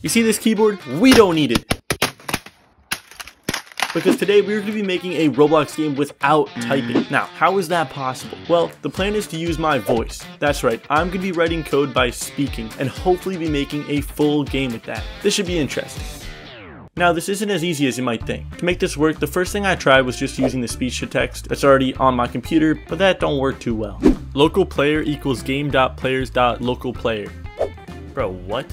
You see this keyboard? We don't need it. Because today we're going to be making a Roblox game without typing. Now, how is that possible? Well, the plan is to use my voice. That's right, I'm going to be writing code by speaking and hopefully be making a full game with that. This should be interesting. Now, this isn't as easy as you might think. To make this work, the first thing I tried was just using the speech to text that's already on my computer, but that don't work too well. Local player equals game.players.local player. Bro, what?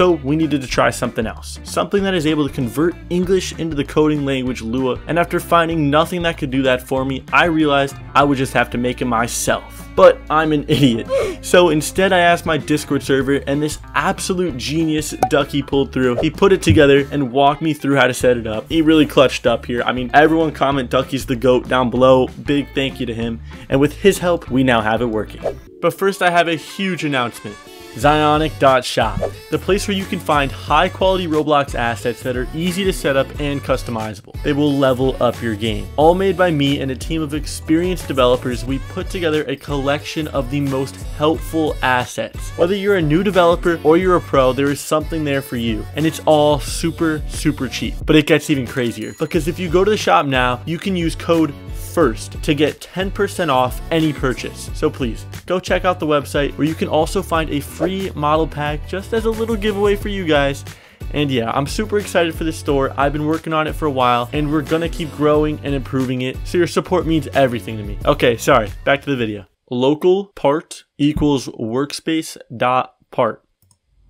So we needed to try something else. Something that is able to convert English into the coding language Lua, and after finding nothing that could do that for me, I realized I would just have to make it myself. But I'm an idiot. So instead I asked my Discord server, and this absolute genius Ducky pulled through. He put it together and walked me through how to set it up. He really clutched up here. I mean, everyone comment Ducky's the GOAT down below. Big thank you to him. And with his help, we now have it working. But first I have a huge announcement. Zyonic.shop, the place where you can find high quality Roblox assets that are easy to set up and customizable. They will level up your game. All made by me and a team of experienced developers, we put together a collection of the most helpful assets. Whether you're a new developer or you're a pro, there is something there for you. And it's all super, super cheap. But it gets even crazier because if you go to the shop now, you can use code first to get 10% off any purchase. So please go check out the website where you can also find a free model pack just as a little giveaway for you guys. And yeah, I'm super excited for this store. I've been working on it for a while and we're gonna keep growing and improving it. So your support means everything to me. Okay, sorry, back to the video. Local part equals workspace dot part.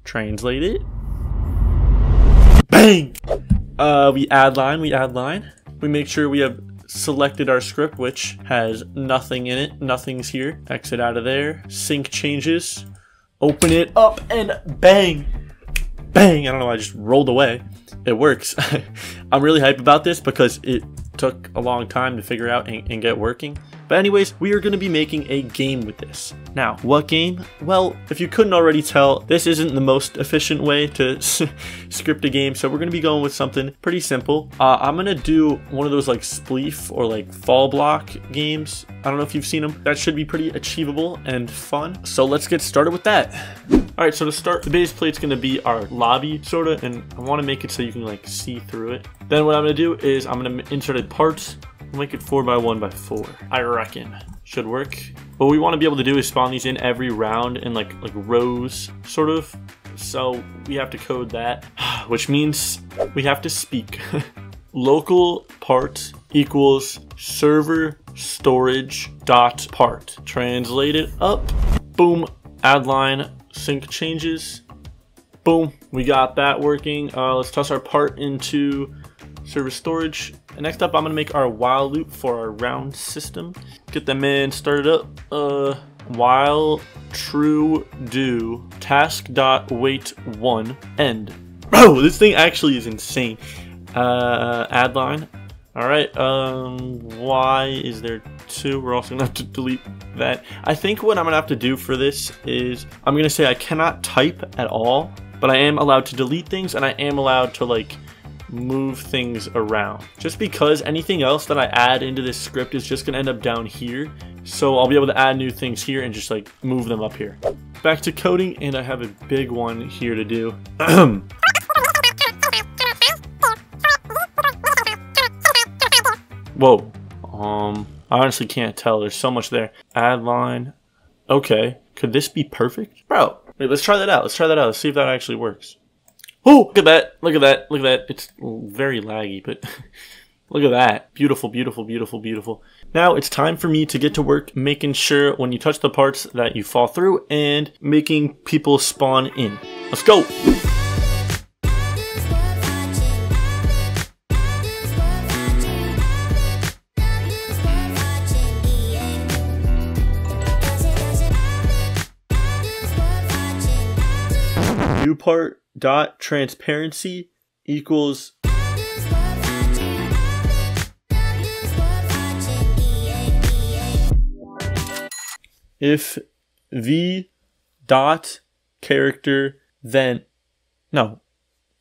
Translate it. Bang! Uh, we add line, we add line. We make sure we have selected our script, which has nothing in it. Nothing's here. Exit out of there. Sync changes. Open it up and bang. Bang. I don't know. I just rolled away. It works. I'm really hyped about this because it took a long time to figure out and, and get working. But anyways, we are going to be making a game with this. Now, what game? Well, if you couldn't already tell, this isn't the most efficient way to script a game, so we're going to be going with something pretty simple. Uh, I'm going to do one of those like Spleef or like Fall Block games. I don't know if you've seen them. That should be pretty achievable and fun. So let's get started with that. All right, so to start, the base plate's gonna be our lobby, sorta, and I wanna make it so you can like see through it. Then what I'm gonna do is I'm gonna insert a parts make it 4 by 1 by 4 I reckon. Should work. What we want to be able to do is spawn these in every round in like like rows, sort of. So we have to code that, which means we have to speak. Local part equals server storage dot part. Translate it up. Boom. Add line. Sync changes. Boom. We got that working. Uh, let's toss our part into server storage. And next up, I'm gonna make our while loop for our round system. Get them in, start it up. Uh, while true do task dot wait one end. Bro, this thing actually is insane. Uh, add line. All right. Um, why is there two? We're also gonna have to delete that. I think what I'm gonna have to do for this is I'm gonna say I cannot type at all, but I am allowed to delete things and I am allowed to like move things around. Just because anything else that I add into this script is just gonna end up down here. So I'll be able to add new things here and just like move them up here. Back to coding and I have a big one here to do. Whoa. Um, I honestly can't tell. There's so much there. Add line. Okay. Could this be perfect? Bro, wait, let's try that out. Let's try that out. Let's see if that actually works. Oh, look at that. Look at that. Look at that. It's very laggy, but look at that. Beautiful, beautiful, beautiful, beautiful. Now it's time for me to get to work making sure when you touch the parts that you fall through and making people spawn in. Let's go. Part dot transparency equals if v dot character then no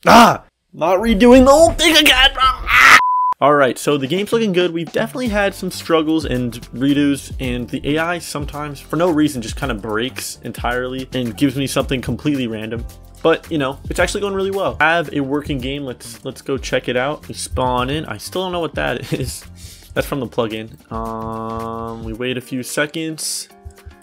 ah not redoing the whole thing again ah! Alright, so the game's looking good. We've definitely had some struggles and redos, and the AI sometimes, for no reason, just kind of breaks entirely and gives me something completely random. But you know, it's actually going really well. I have a working game. Let's let's go check it out. We spawn in. I still don't know what that is. That's from the plugin. Um, we wait a few seconds.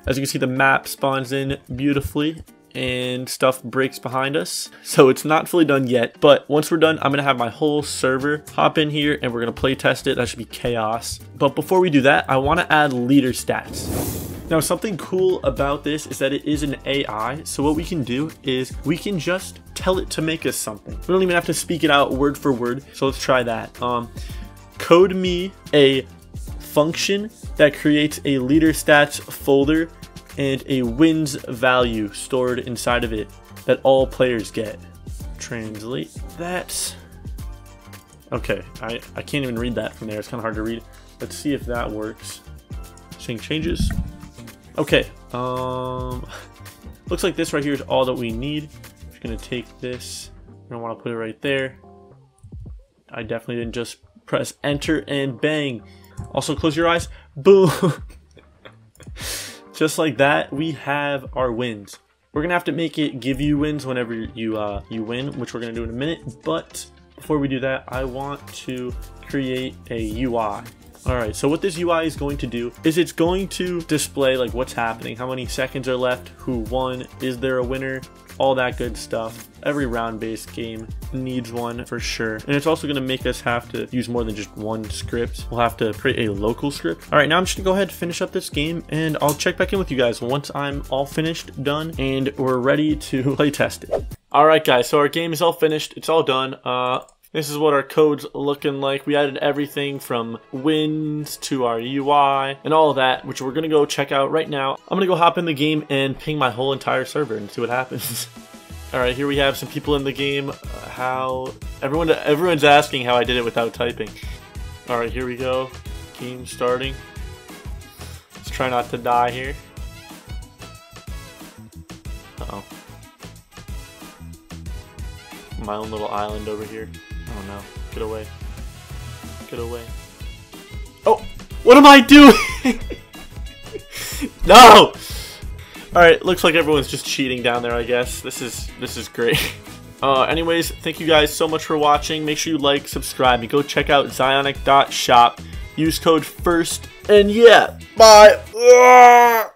As you can see, the map spawns in beautifully and stuff breaks behind us. So it's not fully done yet, but once we're done, I'm gonna have my whole server hop in here and we're gonna play test it. That should be chaos. But before we do that, I wanna add leader stats. Now something cool about this is that it is an AI, so what we can do is we can just tell it to make us something. We don't even have to speak it out word for word, so let's try that. Um, code me a function that creates a leader stats folder and a wins value stored inside of it that all players get. Translate that. Okay, I, I can't even read that from there. It's kind of hard to read. Let's see if that works. Sync changes. Okay, um, looks like this right here is all that we need. Just gonna take this. I don't want to put it right there. I definitely didn't just press enter and bang. Also close your eyes. Boom. just like that, we have our wins. We're gonna have to make it give you wins whenever you uh, you win, which we're gonna do in a minute. But before we do that, I want to create a UI. Alright, so what this UI is going to do is it's going to display like what's happening, how many seconds are left, who won, is there a winner, all that good stuff. Every round-based game needs one for sure. And it's also going to make us have to use more than just one script. We'll have to create a local script. All right, now I'm just to go ahead and finish up this game and I'll check back in with you guys once I'm all finished, done, and we're ready to play test it. All right, guys, so our game is all finished. It's all done. Uh, this is what our code's looking like. We added everything from wins to our UI and all of that, which we're gonna go check out right now. I'm gonna go hop in the game and ping my whole entire server and see what happens. all right, here we have some people in the game. Uh, how everyone everyone's asking how I did it without typing. All right, here we go. Game starting. Let's try not to die here. Uh oh my own little island over here. Oh no. Get away. Get away. Oh! What am I doing? no! Alright, looks like everyone's just cheating down there, I guess. This is this is great. Uh, anyways, thank you guys so much for watching. Make sure you like, subscribe, and go check out Zyonic.shop. Use code FIRST, and yeah, bye!